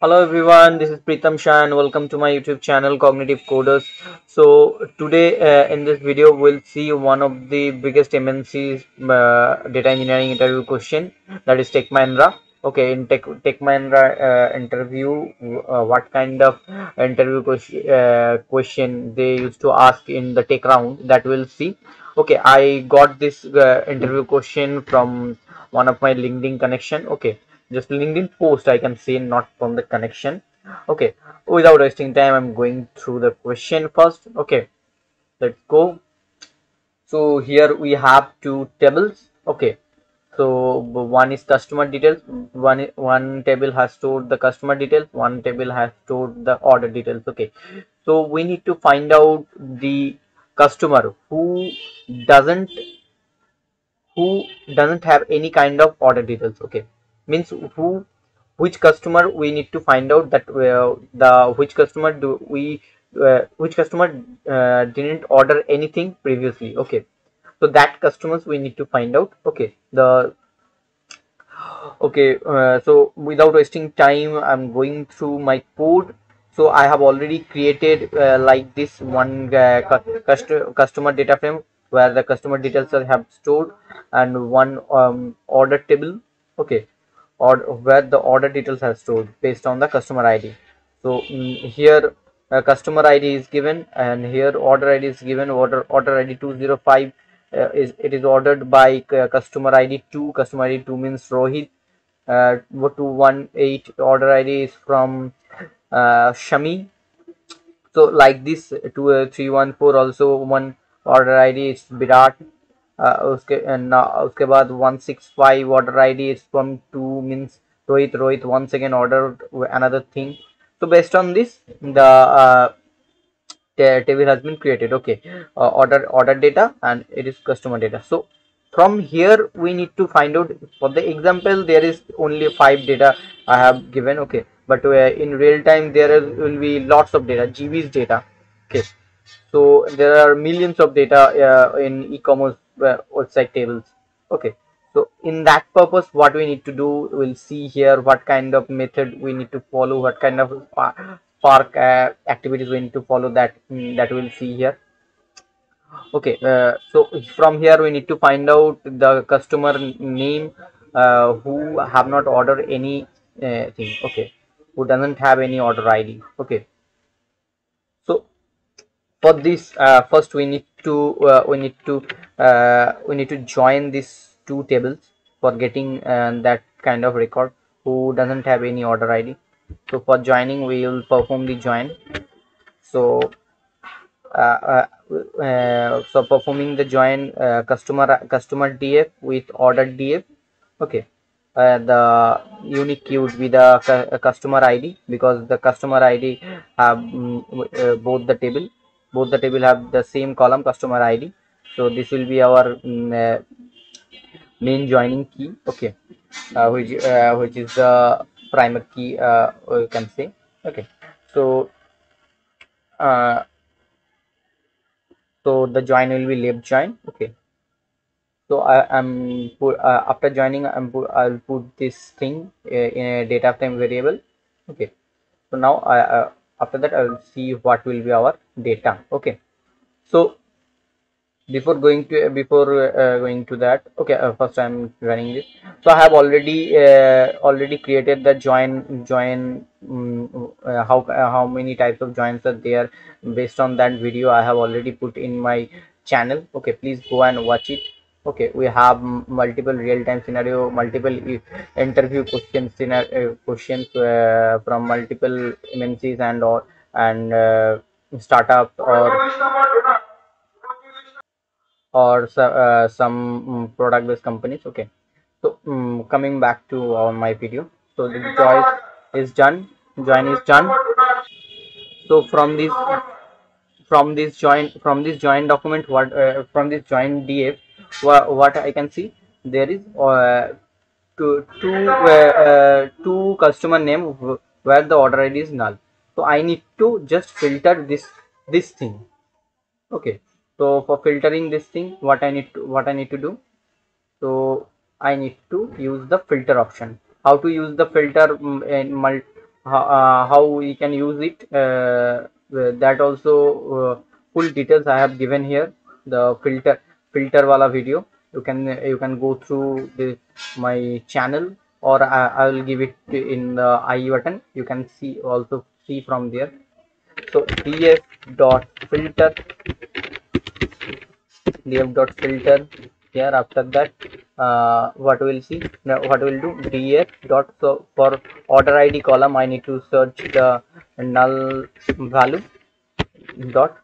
Hello everyone, this is Pritam Saha and welcome to my YouTube channel Cognitive Coders. So today uh, in this video we'll see one of the biggest MNC's uh, data engineering interview question that is Tech Mahindra. Okay, in Tech, Tech Mahindra uh, interview, uh, what kind of interview question, uh, question they used to ask in the tech round that we'll see. Okay, I got this uh, interview question from one of my LinkedIn connection. Okay just linkedin post i can say not from the connection. Okay without wasting time i'm going through the question first. Okay let's go. So here we have two tables. Okay so one is customer details. One one table has stored the customer details. One table has stored the order details. Okay so we need to find out the customer who doesn't who doesn't have any kind of order details. Okay means who which customer we need to find out that uh, the which customer do we uh, which customer uh, didn't order anything previously okay. So that customers we need to find out okay. The okay uh, so without wasting time i'm going through my code. So i have already created uh, like this one uh, customer data frame where the customer details are have stored and one um, order table okay or where the order details are stored based on the customer id so mm, here uh, customer id is given and here order id is given. Order order id 205 uh, is it is ordered by uh, customer id 2 customer id 2 means rohit. Uh, 218 order id is from uh, shami. So like this 2314 uh, also one order id is virat उसके उसके बाद 165 order id is from 2 means rohit rohit once again ordered another thing so based on this the uh, table has been created okay uh, order order data and it is customer data so from here we need to find out for the example there is only five data i have given okay but uh, in real time there will be lots of data gb's data okay so there are millions of data uh, in e-commerce website tables. Okay. So in that purpose what we need to do we'll see here what kind of method we need to follow what kind of spark uh, activities we need to follow that mm, that we'll see here. Okay uh, so from here we need to find out the customer name uh, who have not ordered any uh, thing. Okay. Who doesn't have any order id okay for this uh, first we need to uh, we need to uh, we need to join these two tables for getting uh, that kind of record who doesn't have any order id so for joining we will perform the join. So uh, uh, uh, so performing the join customer customer df with order df okay. The unique key would be the customer id because the customer id have um, both the table both the table have the same column customer id so this will be our um, uh, main joining key okay uh, which uh, which is the primary key uh, you can say okay. So uh, so the join will be left join okay. So i am put uh, after joining i'm put, i'll put this thing uh, in a data frame variable okay. So now i uh, after that i will see what will be our data. Okay. So before going to before uh, going to that okay uh, first i'm running this. So i have already uh, already created the join join um, how uh, how many types of joins are there. Based on that video i have already put in my channel. Okay please go and watch it okay we have multiple real-time scenario multiple interview questions scenario uh, questions uh, from multiple mncs and or and uh, startup or or uh, some mm, product based companies. Okay. So um, coming back to uh, my video. So the choice is done join is done so from this from this join from this join document what uh, from this join df what, i can see there is uh, two two uh, uh, two customer name where the order id is null. So i need to just filter this this thing. Okay. So for filtering this thing what i need to what i need to do? So i need to use the filter option. How to use the filter and in how, uh, how we can use it uh, that also uh, full details i have given here. The filter filter wala video. You can you can go through this my channel or I, I will give it in the i button. You can see also see from there. So df dot filter df dot filter here after that uh, what we'll see now what we'll do df dot so for order id column i need to search the null value dot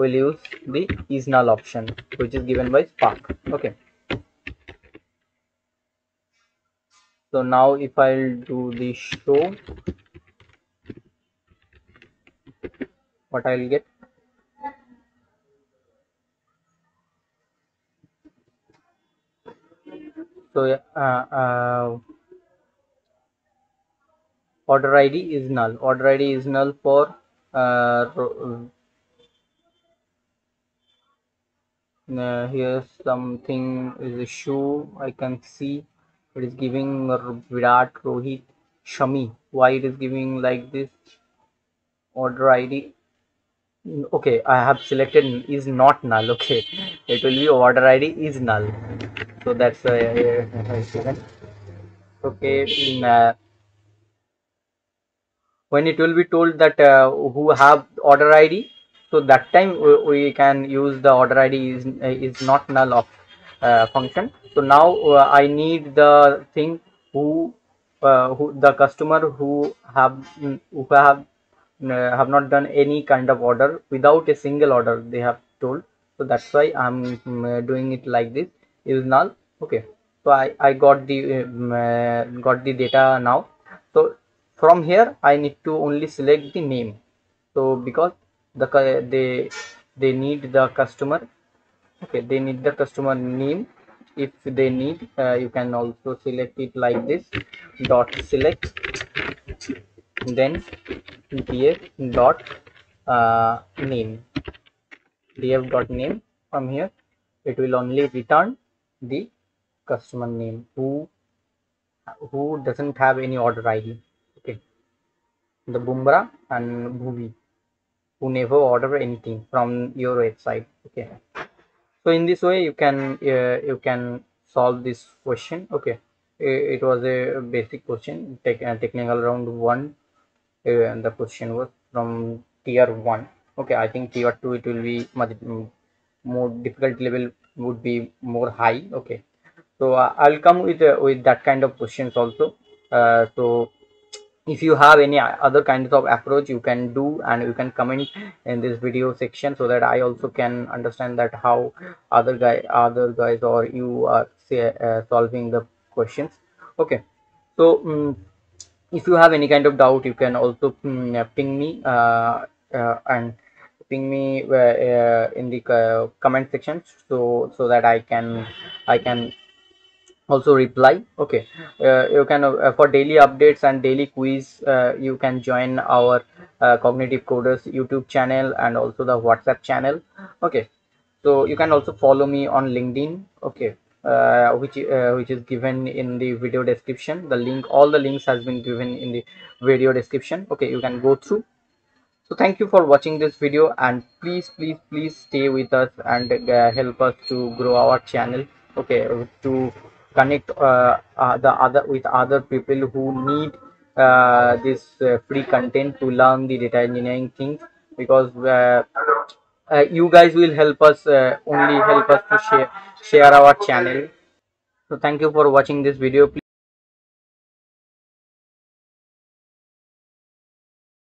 we'll use the is null option which is given by spark. Okay. So now if i'll do the show what i'll get? So uh, uh, order id is null. Order id is null for uh, uh, here's something is a shoe i can see. It is giving virat rohit shami. Why it is giving like this? Order id okay i have selected is not null. Okay it will be order id is null. So that's uh, okay uh, when it will be told that uh, who have order id so that time we, we, can use the order id is is not null of uh, function. So now uh, i need the thing who uh, who the customer who have who have uh, have not done any kind of order without a single order they have told. So that's why i'm um, doing it like this. Is null. Okay. So i i got the um, uh, got the data now. So from here i need to only select the name. So because the they they need the customer. Okay they need the customer name. If they need uh, you can also select it like this. Dot select. Then df dot uh, name. Df dot name. From here it will only return the customer name. Who who doesn't have any order id okay. The Bumra and Bhuvi who never order anything from your website okay? So in this way you can uh, you can solve this question okay? It, was a basic question uh, technical round one uh, and the question was from tier one okay? I think tier two it will be much more difficult level would be more high okay? So uh, i'll come with uh, with that kind of questions also. Uh, so if you have any other kinds of approach you can do and you can comment in this video section so that i also can understand that how other guy other guys or you are say, uh, solving the questions. Okay. So um, if you have any kind of doubt you can also um, ping me uh, uh, and ping me uh, in the comment section so so that i can i can also reply. Okay. Uh, you can uh, for daily updates and daily quiz uh, you can join our uh, cognitive coders youtube channel and also the whatsapp channel. Okay. So you can also follow me on linkedin. Okay. Uh, which uh, which is given in the video description. The link all the links has been given in the video description. Okay. You can go through. So thank you for watching this video and please please please stay with us and help us to grow our channel. Okay. To connect uh, uh, the other with other people who need uh, this free content to learn the data engineering things because you guys will help us only help us to share share our channel. So thank you for watching this video. Please